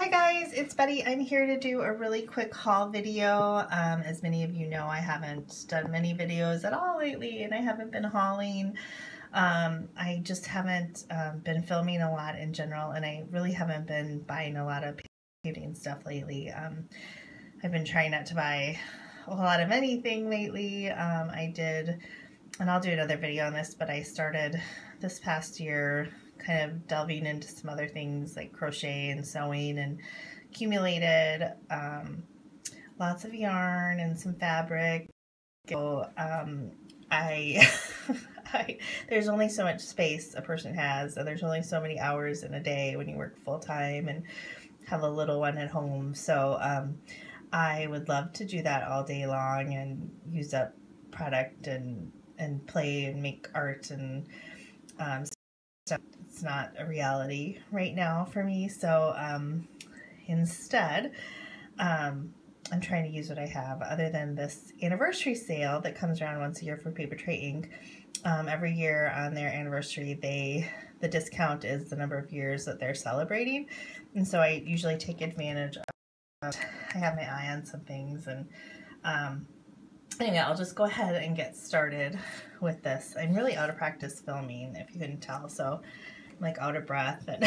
Hi guys, it's Betty. I'm here to do a really quick haul video. Um, as many of you know, I haven't done many videos at all lately and I haven't been hauling. Um, I just haven't um, been filming a lot in general and I really haven't been buying a lot of painting stuff lately. Um, I've been trying not to buy a lot of anything lately. Um, I did, and I'll do another video on this, but I started this past year kind of delving into some other things like crochet and sewing and accumulated um, lots of yarn and some fabric. So um, I, I, there's only so much space a person has and there's only so many hours in a day when you work full time and have a little one at home. So um, I would love to do that all day long and use up product and and play and make art and um, it's not a reality right now for me. So um, instead, um, I'm trying to use what I have other than this anniversary sale that comes around once a year for Papertrey Ink. Um, every year on their anniversary, they the discount is the number of years that they're celebrating. And so I usually take advantage of I have my eye on some things and um, anyway, I'll just go ahead and get started with this. I'm really out of practice filming, if you couldn't tell, so like out of breath and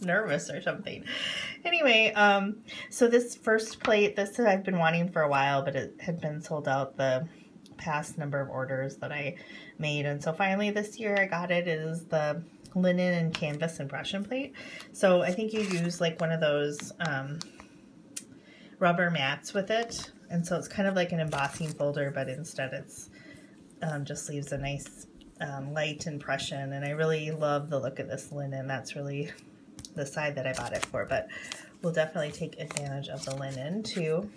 nervous or something. Anyway, um, so this first plate, this I've been wanting for a while, but it had been sold out the past number of orders that I made. And so finally this year I got it. It is the linen and canvas impression plate. So I think you use like one of those um, rubber mats with it. And so it's kind of like an embossing folder, but instead it's um, just leaves a nice um, light impression and I really love the look of this linen. That's really the side that I bought it for, but we'll definitely take advantage of the linen too.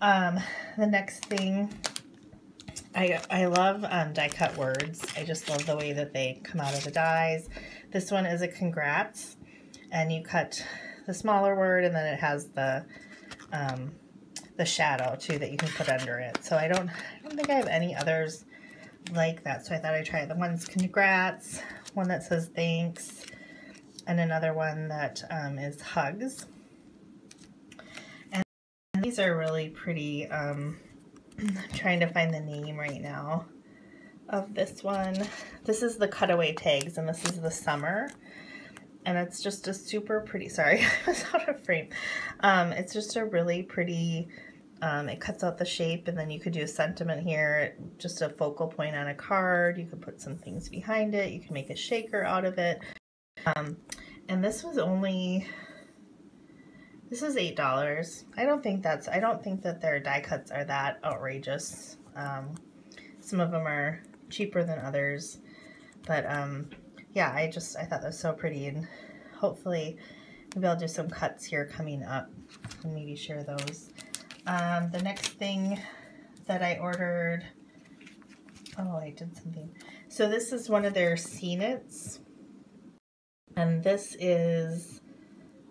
Um, the next thing, I, I love um, die cut words. I just love the way that they come out of the dies. This one is a congrats and you cut the smaller word and then it has the um, the shadow too that you can put under it. So I don't, I don't think I have any others like that. So I thought I'd try. The one's congrats, one that says thanks, and another one that um, is hugs. And these are really pretty. Um, I'm trying to find the name right now of this one. This is the cutaway tags, and this is the summer. And it's just a super pretty, sorry, I was out of frame. Um, it's just a really pretty um, it cuts out the shape and then you could do a sentiment here, just a focal point on a card. You could put some things behind it. You can make a shaker out of it. Um, and this was only, this is $8. I don't think that's, I don't think that their die cuts are that outrageous. Um, some of them are cheaper than others, but um, yeah, I just, I thought that was so pretty and hopefully maybe I'll do some cuts here coming up and maybe share those. Um, the next thing that I ordered, oh, I did something. So this is one of their scenets. And this is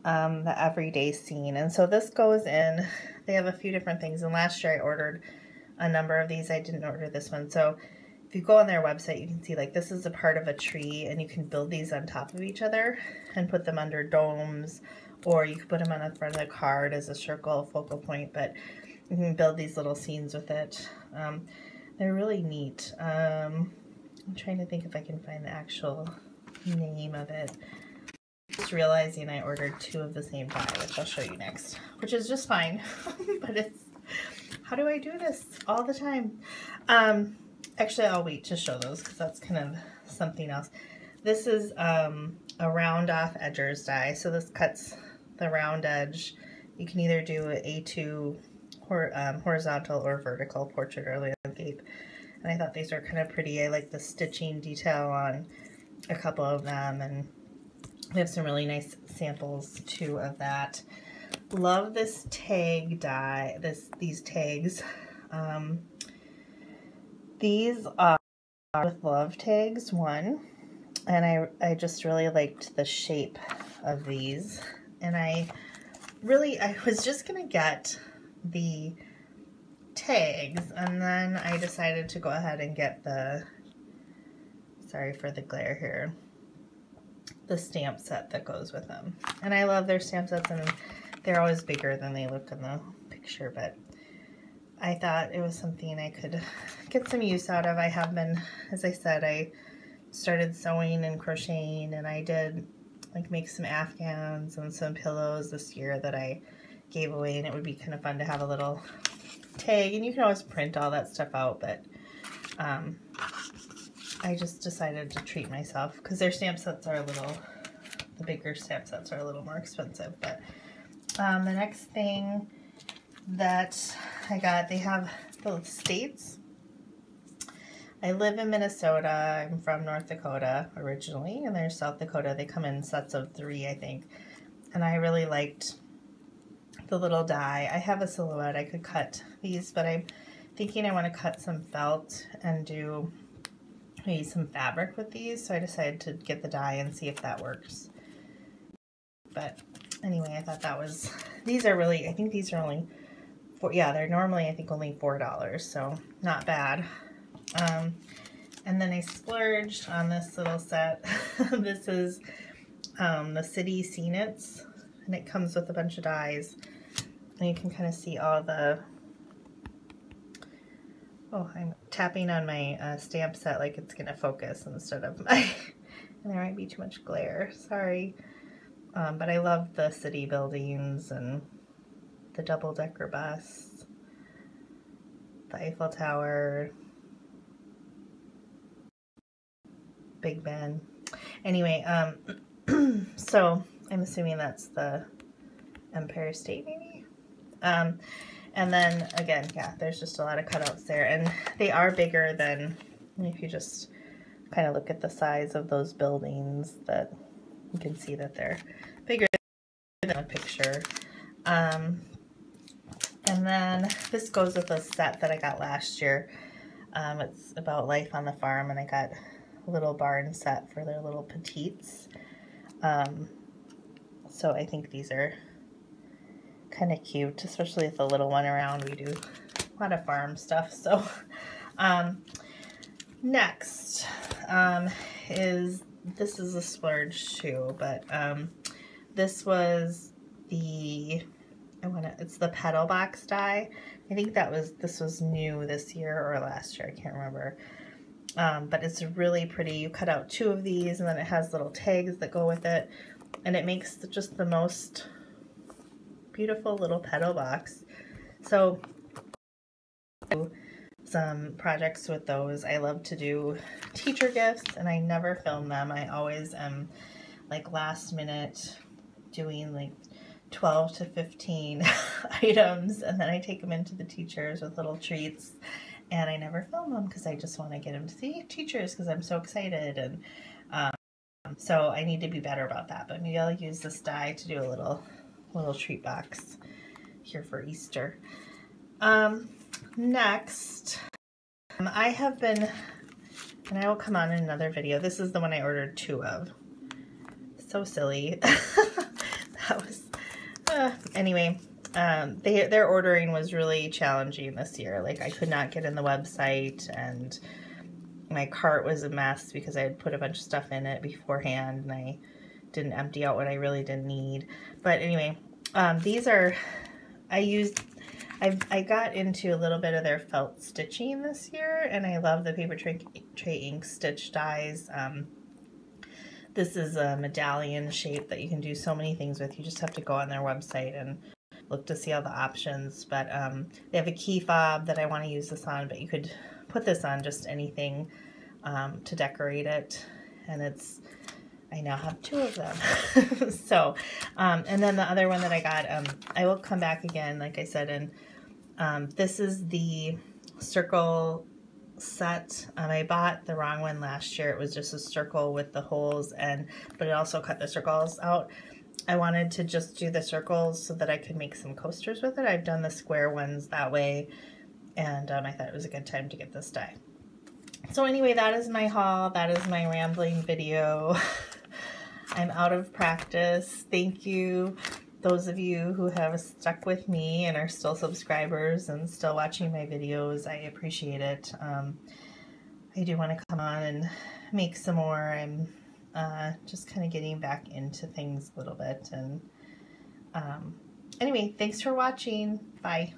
um, the everyday scene. And so this goes in, they have a few different things. And last year I ordered a number of these. I didn't order this one. So if you go on their website, you can see like this is a part of a tree and you can build these on top of each other and put them under domes or you could put them on the front of the card as a circle focal point, but you can build these little scenes with it. Um, they're really neat. Um, I'm trying to think if I can find the actual name of it. Just realizing I ordered two of the same die, which I'll show you next, which is just fine, but it's, how do I do this all the time? Um, actually, I'll wait to show those because that's kind of something else. This is um, a round off edgers die, so this cuts the round edge. You can either do a A2 hor um, horizontal or vertical portrait or landscape. And I thought these are kind of pretty. I like the stitching detail on a couple of them and we have some really nice samples too of that. Love this tag die, this these tags. Um, these are with love tags, one, and I, I just really liked the shape of these and I really, I was just going to get the tags and then I decided to go ahead and get the, sorry for the glare here, the stamp set that goes with them. And I love their stamp sets and they're always bigger than they look in the picture, but I thought it was something I could get some use out of. I have been, as I said, I started sewing and crocheting and I did like make some afghans and some pillows this year that I gave away and it would be kind of fun to have a little tag and you can always print all that stuff out but um, I just decided to treat myself because their stamp sets are a little the bigger stamp sets are a little more expensive but um, the next thing that I got they have the states I live in Minnesota. I'm from North Dakota originally, and there's South Dakota. They come in sets of three, I think. And I really liked the little die. I have a silhouette. I could cut these, but I'm thinking I want to cut some felt and do maybe some fabric with these. So I decided to get the die and see if that works. But anyway, I thought that was, these are really, I think these are only, four, yeah, they're normally I think only $4, so not bad. Um, and then I splurged on this little set. this is um, the City Scenics, and it comes with a bunch of dies. And you can kind of see all the... Oh, I'm tapping on my uh, stamp set like it's going to focus instead of my... and there might be too much glare, sorry. Um, but I love the city buildings and the double-decker bus, the Eiffel Tower, Big Ben. Anyway, um, so I'm assuming that's the Empire State, maybe? Um, and then again, yeah, there's just a lot of cutouts there, and they are bigger than if you just kind of look at the size of those buildings that you can see that they're bigger than a picture. Um, and then this goes with a set that I got last year. Um, it's about life on the farm, and I got a little barn set for their little petites. Um, so I think these are kind of cute, especially with the little one around. We do a lot of farm stuff. So um, next um, is, this is a splurge too, but um, this was the, I want to, it's the Petal Box die. I think that was, this was new this year or last year, I can't remember. Um, but it's really pretty. You cut out two of these and then it has little tags that go with it. And it makes just the most beautiful little petal box. So some projects with those. I love to do teacher gifts and I never film them. I always am like last minute doing like 12 to 15 items and then I take them into the teachers with little treats. And I never film them because I just want to get them to see teachers because I'm so excited and um, so I need to be better about that. But maybe I'll use this die to do a little little treat box here for Easter. Um, next um, I have been and I will come on in another video. This is the one I ordered two of. So silly. That was uh, anyway um, they, their ordering was really challenging this year. Like I could not get in the website and my cart was a mess because I had put a bunch of stuff in it beforehand and I didn't empty out what I really didn't need. But anyway, um, these are, I used, i I got into a little bit of their felt stitching this year and I love the Paper Tray, Trey Ink stitch dies. Um, this is a medallion shape that you can do so many things with. You just have to go on their website and look to see all the options. But um, they have a key fob that I want to use this on, but you could put this on just anything um, to decorate it. And it's, I now have two of them. so, um, and then the other one that I got, um, I will come back again, like I said, and um, this is the circle set. Um, I bought the wrong one last year. It was just a circle with the holes and, but it also cut the circles out. I wanted to just do the circles so that I could make some coasters with it. I've done the square ones that way, and um, I thought it was a good time to get this die. So anyway, that is my haul. That is my rambling video. I'm out of practice. Thank you, those of you who have stuck with me and are still subscribers and still watching my videos. I appreciate it. Um, I do want to come on and make some more. I'm uh, just kind of getting back into things a little bit. And um, anyway, thanks for watching. Bye.